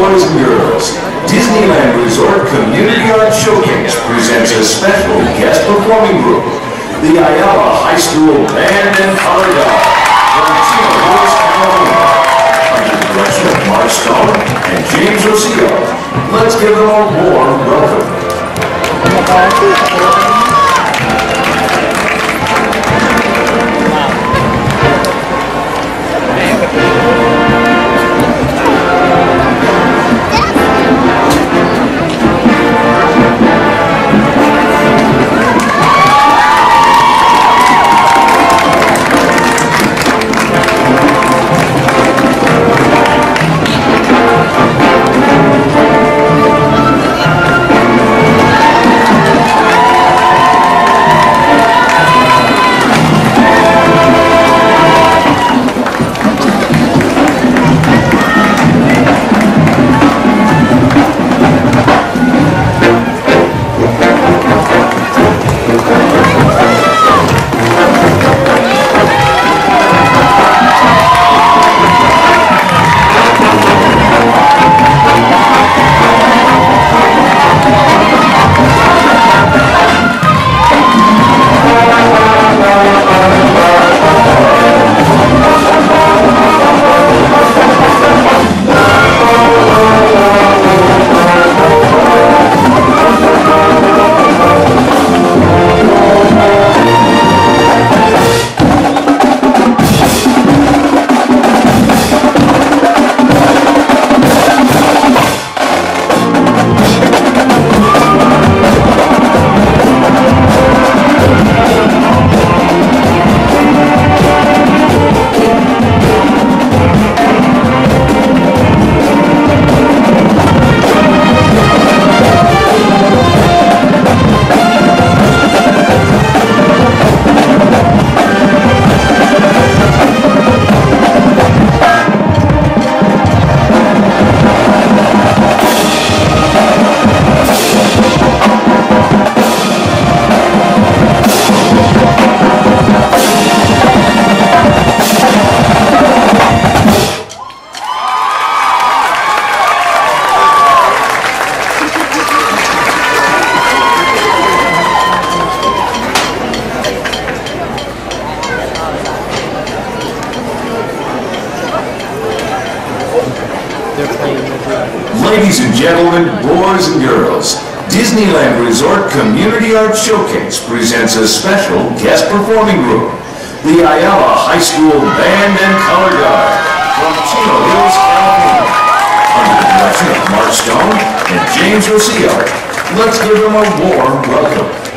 boys and girls, Disneyland Resort Community Art Showcase presents a special guest performing group, the Ayala High School Band and Color Guard from Chino Hills, California. Under the direction of Mark Stone and James Rosillo, let's give them a warm welcome. Ladies and gentlemen, boys and girls, Disneyland Resort Community Art Showcase presents a special guest performing group, the Ayala High School Band and Color Guard from Chino Hills, California. Under the direction of Mark Stone and James Rosillo, let's give them a warm welcome.